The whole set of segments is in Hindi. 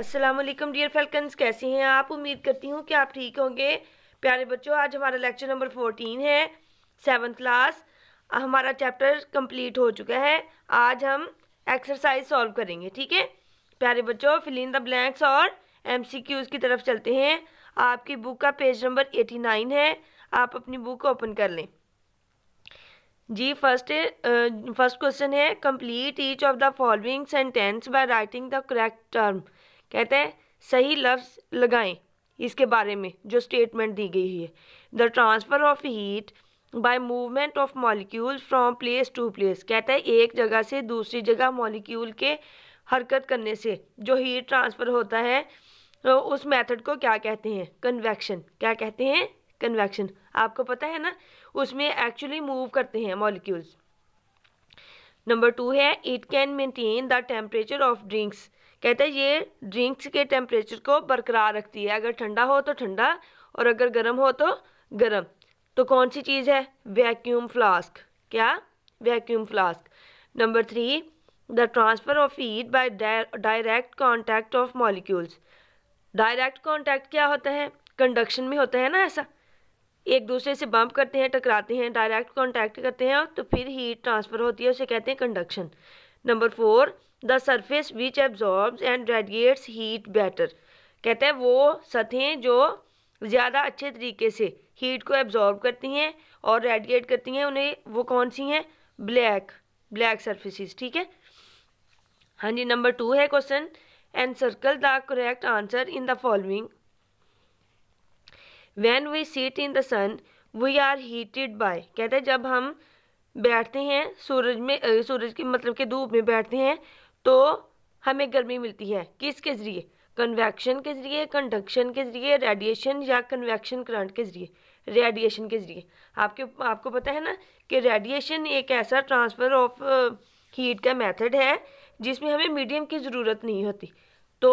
वालेकुम डियर फेल्कन्स कैसे हैं आप? उम्मीद करती हूँ कि आप ठीक होंगे। प्यारे बच्चों, आज हमारा लेक्चर नंबर फोर्टीन है सेवन क्लास हमारा चैप्टर कंप्लीट हो चुका है। आज हम एक्सरसाइज सॉल्व करेंगे, ठीक है? प्यारे बच्चों फिल इन द ब्लैंक्स और एम की तरफ़ चलते हैं। आपकी बुक का पेज नंबर एटी नाइन है। आप अपनी बुक ओपन कर लें। जी फ़र्स्ट फ़र्स्ट क्वेश्चन है। Complete each of the following sentence by writing the correct term कहते हैं, सही लफ्ज़ लगाएँ इसके बारे में, जो स्टेटमेंट दी गई है। The transfer of heat by movement of molecule from place to place कहता है, एक जगह से दूसरी जगह मॉलिक्यूल के हरकत करने से, जो हीट ट्रांसफ़र होता है तो उस मेथड को क्या कहते हैं? कन्वेक्शन क्या कहते हैं? कन्वेक्शन आपको पता है ना? उसमें एक्चुअली मूव करते हैं मॉलिक्यूल्स नंबर टू है it can maintain the temperature of drinks कहते हैं, ये ड्रिंक्स के टेम्परेचर को बरकरार रखती है। अगर ठंडा हो तो ठंडा और अगर गर्म हो तो गर्म। तो कौन सी चीज़ है? वैक्यूम फ्लास्क क्या? Vacuum flask number three the transfer of heat by direct contact of molecules direct contact क्या होता है? कंडक्शन में होता है ना ऐसा। एक दूसरे से बम्प करते हैं, टकराते हैं डायरेक्ट कॉन्टैक्ट करते हैं तो फिर हीट ट्रांसफ़र होती है, उसे कहते हैं conduction number four the surface which absorbs and radiates heat better कहते हैं वो सतहें जो ज़्यादा अच्छे तरीके से हीट को एब्जॉर्ब करती हैं और रेडिएट करती हैं, उन्हें वो कौन सी हैं? ब्लैक ब्लैक सरफेसिस ठीक है? हाँ जी नंबर टू है question and circle the correct answer in the following when we sit in the sun we are heated by कहते हैं जब हम बैठते हैं, सूरज में सूरज की मतलब के धूप में बैठते हैं तो हमें गर्मी मिलती है। किसके ज़रिए? कन्वेक्शन के ज़रिए कंडक्शन के ज़रिए रेडिएशन या कन्वेक्शन करंट के ज़रिए। रेडिएशन के ज़रिए। आपके, आपको पता है ना कि रेडिएशन एक ऐसा ट्रांसफ़र ऑफ़ हीट का मेथड है जिसमें हमें मीडियम की ज़रूरत नहीं होती। तो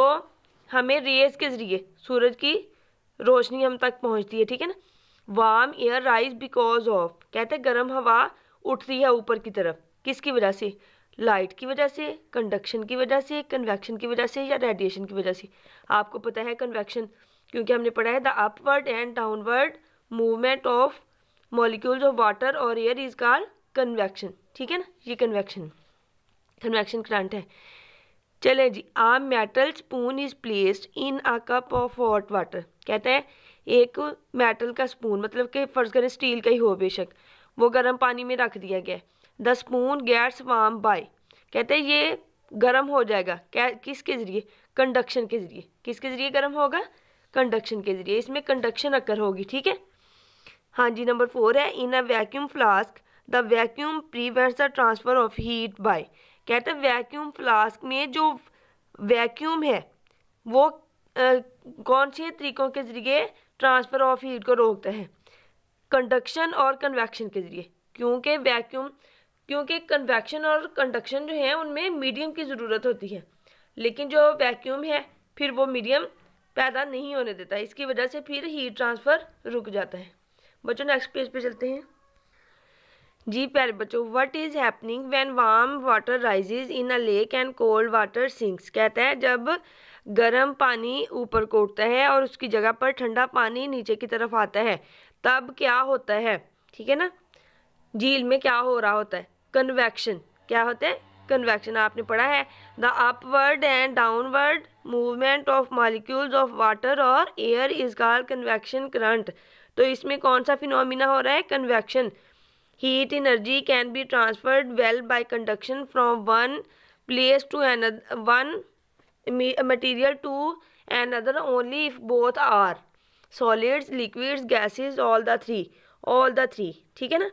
हमें रेज़ के ज़रिए, सूरज की रोशनी हम तक पहुँचती है, ठीक है ना? Warm air rise because of कहते हैं गर्म हवा उठती है ऊपर की तरफ़। किसकी वजह से? लाइट की वजह से, कंडक्शन की वजह से, कन्वेक्शन की वजह से या रेडिएशन की वजह से। आपको पता है कन्वेक्शन, क्योंकि हमने पढ़ा है the upward and downward movement of molecules of water और एयर इज़ कॉल्ड कन्वेक्शन। ठीक है ना? ये कन्वेक्शन। कन्वेक्शन करंट है। चले जी a metal spoon is placed in a cup of hot water कहते हैं, एक मेटल का स्पून मतलब कि फ़र्ज़ करें स्टील का ही हो बेशक। वो गर्म पानी में रख दिया गया the spoon gets warm by. कहते हैं ये गर्म हो जाएगा। क्या किसके ज़रिए? कंडक्शन के ज़रिए। किसके ज़रिए गर्म होगा? कंडक्शन के ज़रिए। इसमें कंडक्शन अक्कर होगी ठीक है? हाँ जी नंबर फोर है in a vacuum flask the vacuum prevents the transfer of heat by. कहते हैं वैक्यूम फ्लास्क में जो वैक्यूम है वो आ, कौन से तरीक़ों के ज़रिए ट्रांसफ़र ऑफ़ हीट को रोकता है? कंडक्शन और कन्वेक्शन के ज़रिए। क्योंकि वैक्यूम क्योंकि कन्वेक्शन और कंडक्शन जो है, उनमें मीडियम की ज़रूरत होती है। लेकिन जो वैक्यूम है, फिर वो मीडियम पैदा नहीं होने देता। इसकी वजह से फिर हीट ट्रांसफ़र रुक जाता है। बच्चों नेक्स्ट पेज पे चलते हैं। जी, प्यारे बच्चों what is happening when warm water rises in a lake and cold water sinks कहता है, जब गर्म पानी ऊपर को उठता है और उसकी जगह पर ठंडा पानी नीचे की तरफ़ आता है, तब क्या होता है? ठीक है ना? झील में क्या हो रहा होता है? कन्वेक्शन क्या होते हैं? कन्वेक्शन आपने पढ़ा है? The upward and downward movement of molecules of water और air is called convection current तो इसमें कौन सा फिनोमिना हो रहा है? Convection heat energy can be transferred well by conduction from one place to one material to another only if both are solids liquids gases all the three all the three ठीक है ना?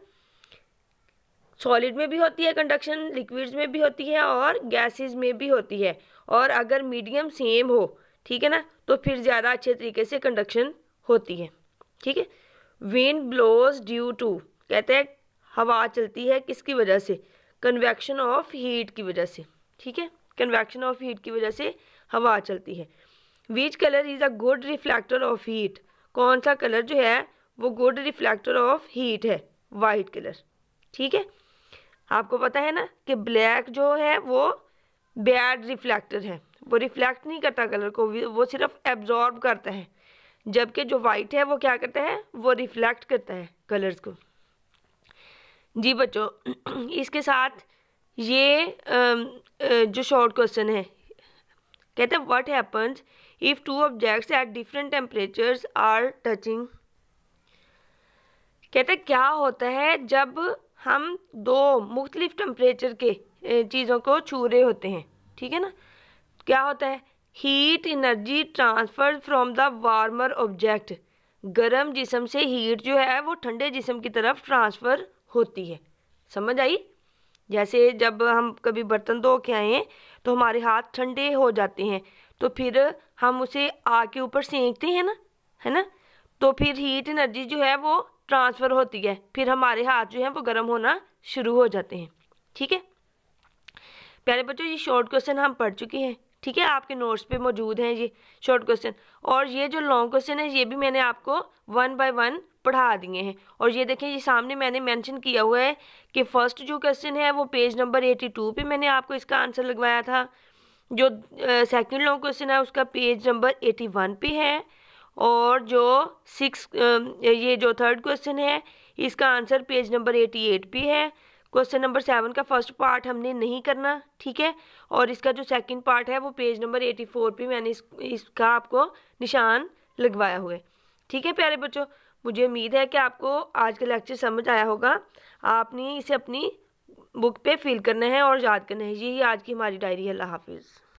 सॉलिड में भी होती है, कंडक्शन लिक्विड्स में भी होती है और गैसेस में भी होती है। और अगर मीडियम सेम हो, ठीक है ना तो फिर ज़्यादा अच्छे तरीके से कंडक्शन होती है, ठीक है? विंड ब्लोज ड्यू टू, कहते हैं, हवा चलती है किसकी वजह से? कन्वेक्शन ऑफ़ हीट की वजह से, ठीक है? कन्वेक्शन ऑफ़ हीट की वजह से हवा चलती है। Which colour is a good reflector of heat? कौन सा कलर जो है, वो गुड रिफ्लेक्टर ऑफ़ हीट है, वाइट कलर, ठीक है? आपको पता है ना कि ब्लैक जो है वो बैड रिफ्लेक्टर है। वो रिफ्लेक्ट नहीं करता कलर को, वो सिर्फ़ एब्जॉर्ब करता है। जबकि जो वाइट है वो क्या करता है? वो रिफ्लेक्ट करता है कलर्स को। जी बच्चों, इसके साथ ये जो शॉर्ट क्वेश्चन है, कहते हैं what happens if two objects at different temperatures are touching कहते हैं, क्या होता है जब हम दो मुख्तलिफ़ टेम्परेचर के चीज़ों को छू रहे होते हैं, ठीक है ना? क्या होता है? Heat energy transfer from the warmer object गर्म जिसम से हीट जो है, वो ठंडे जिसम की तरफ़ ट्रांसफ़र होती है। समझ आई? जैसे जब हम कभी बर्तन धो के आए हैं तो हमारे हाथ ठंडे हो जाते हैं तो फिर हम उसे आग के ऊपर सेंकते हैं ना, है ना? तो फिर हीट एनर्जी जो है, वो ट्रांसफ़र होती है, फिर हमारे हाथ जो है वो गर्म होना शुरू हो जाते हैं। ठीक है? प्यारे बच्चों, ये शॉर्ट क्वेश्चन हम पढ़ चुके हैं। ठीक है? आपके नोट्स पे मौजूद हैं ये शॉर्ट क्वेश्चन और ये जो लॉन्ग क्वेश्चन है, ये भी मैंने आपको वन बाय वन पढ़ा दिए हैं। और ये देखें, ये सामने मैंने मेंशन किया हुआ है कि फ़र्स्ट जो क्वेश्चन है, वो पेज नंबर एटी टू पे मैंने आपको इसका आंसर लगवाया था। जो सेकंड लॉन्ग क्वेश्चन है, उसका पेज नंबर एटी वन पे है। और जो सिक्स ये जो थर्ड क्वेश्चन है इसका answer page number eighty eight पे है। क्वेश्चन नंबर सेवन का फ़र्स्ट पार्ट हमने नहीं करना ठीक है? और इसका जो सेकंड पार्ट है वो पेज नंबर एटी फोर पर मैंने इस, इसका आपको निशान लगवाया हुआ है। ठीक है प्यारे बच्चों? मुझे उम्मीद है कि आपको आज का लेक्चर समझ आया होगा। आपने इसे अपनी बुक पे फिल करना है और याद करना है। यही आज की हमारी डायरी है। अल्लाह हाफिज़।